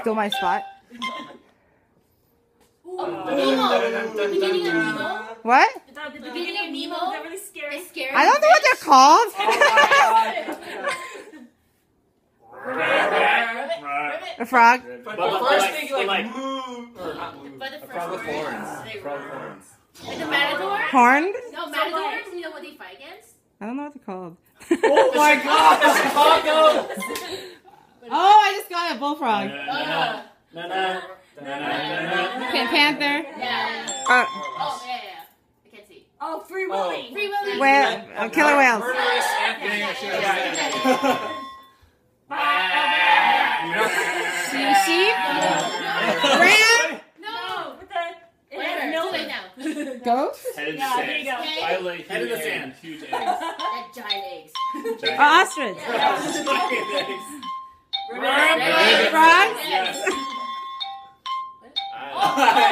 Still my spot. Nemo. The beginning of Nemo. What? The, The beginning of Nemo. They're really scary. It's scary. I don't know what they're called. A frog. But, But the first like- thing, but like, like- moo, or not moo. But the A first frog with horns. they A frog were- with horns. Like the matador. Horned? No, matadors. You know what they fight against? I don't know what they're called. Oh my god, Chicago! Oh, I just got a bullfrog. Uh, Na, na, na, Panther. yeah. Uh, Oh yeah, yeah. yeah. I can't see. Oh, Free Oh. Willy. Free Willy. whale, uh, killer whales. Murderous Anthony. yeah, Yeah, yeah, Sheep? Sheep? Ram? No. With the Whatever. no Too late now. Ghost? Head in the Yeah, there sand. you go. Okay. I lay Head in the sand. Huge eggs. That giant eggs. Giant Uh, ostrich. Rabbit. Bye.